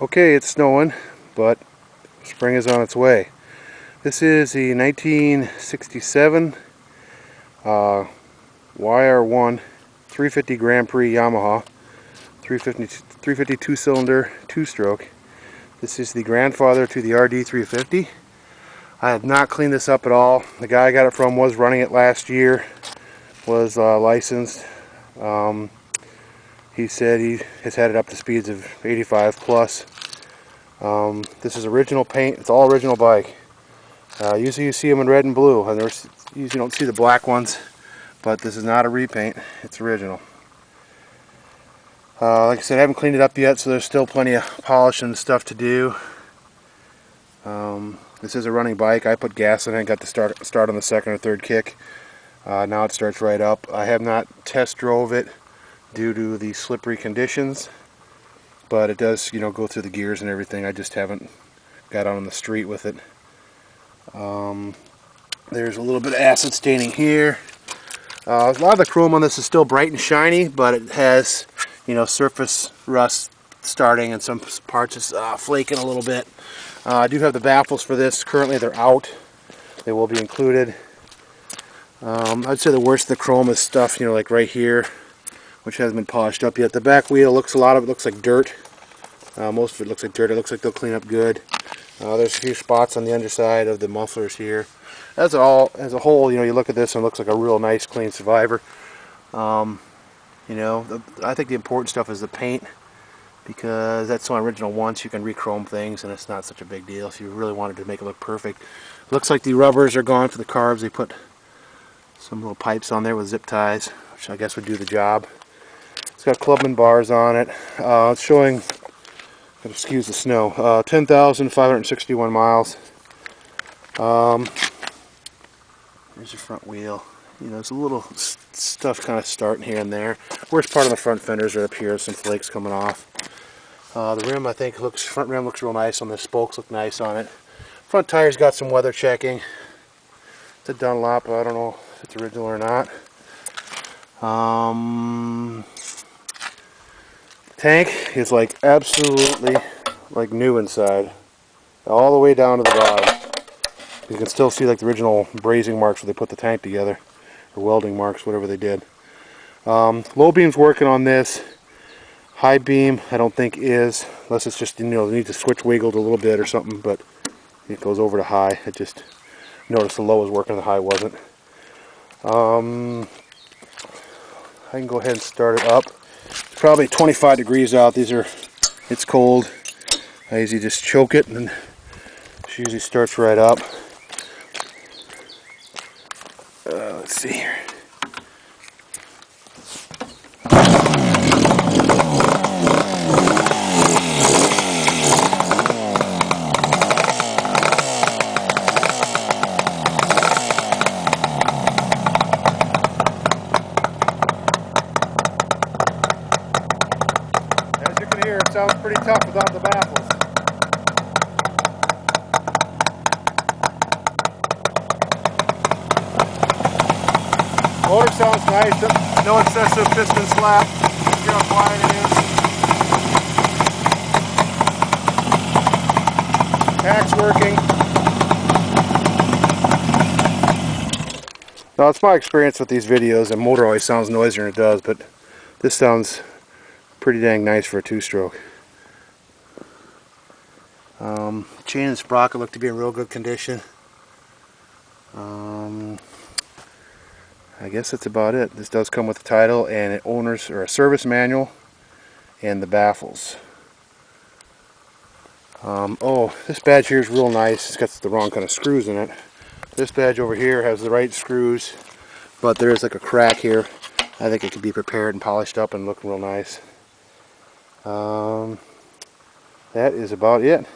Okay, it's snowing, but spring is on its way. This is the 1967 uh, YR1 350 Grand Prix Yamaha 350, 352 cylinder two-stroke. This is the grandfather to the RD350. I have not cleaned this up at all. The guy I got it from was running it last year, was uh, licensed. Um, he said he has had it up to speeds of 85 plus. Um, this is original paint. It's all original bike. Uh, usually you see them in red and blue. And there's usually don't see the black ones, but this is not a repaint. It's original. Uh, like I said, I haven't cleaned it up yet, so there's still plenty of polish and stuff to do. Um, this is a running bike. I put gas in it and got to start start on the second or third kick. Uh, now it starts right up. I have not test drove it due to the slippery conditions but it does you know go through the gears and everything. I just haven't got on the street with it. Um, there's a little bit of acid staining here. Uh, a lot of the chrome on this is still bright and shiny but it has you know surface rust starting and some parts is uh, flaking a little bit. Uh, I do have the baffles for this. Currently they're out. They will be included. Um, I'd say the worst of the chrome is stuff you know like right here which hasn't been polished up yet. The back wheel looks a lot of it looks like dirt. Uh, most of it looks like dirt. It looks like they'll clean up good. Uh, there's a few spots on the underside of the mufflers here. As all as a whole, you know, you look at this and it looks like a real nice, clean Survivor. Um, you know, the, I think the important stuff is the paint because that's so original once you can rechrome things and it's not such a big deal if you really wanted to make it look perfect. Looks like the rubbers are gone for the carbs. They put some little pipes on there with zip ties, which I guess would do the job. It's got Clubman bars on it. Uh, it's showing, excuse the snow, uh, 10,561 miles. Um, there's your front wheel. You know, there's a little stuff kind of starting here and there. Worst part of the front fenders are up here, some flakes coming off. Uh, the rim, I think, looks front rim looks real nice on the spokes look nice on it. Front tires got some weather checking. It's a Dunlop, I don't know if it's original or not. Um, tank is like absolutely like new inside all the way down to the bottom. You can still see like the original brazing marks where they put the tank together or welding marks whatever they did. Um, low beam's working on this. High beam I don't think is unless it's just you know they need to switch wiggled a little bit or something but it goes over to high. I just noticed the low was working the high wasn't. Um, I can go ahead and start it up probably 25 degrees out. These are, it's cold. I usually just choke it and she usually starts right up. Uh, let's see here. Sounds pretty tough without the baffles. Motor sounds nice, no excessive piston slap. See how quiet it is. Pack's working. Now it's my experience with these videos and motor always sounds noisier than it does, but this sounds pretty dang nice for a two-stroke. Um, chain and sprocket look to be in real good condition. Um, I guess that's about it. This does come with a title and an owner's or a service manual and the baffles. Um, oh, this badge here is real nice. It's got the wrong kind of screws in it. This badge over here has the right screws, but there is like a crack here. I think it could be prepared and polished up and look real nice. Um, that is about it.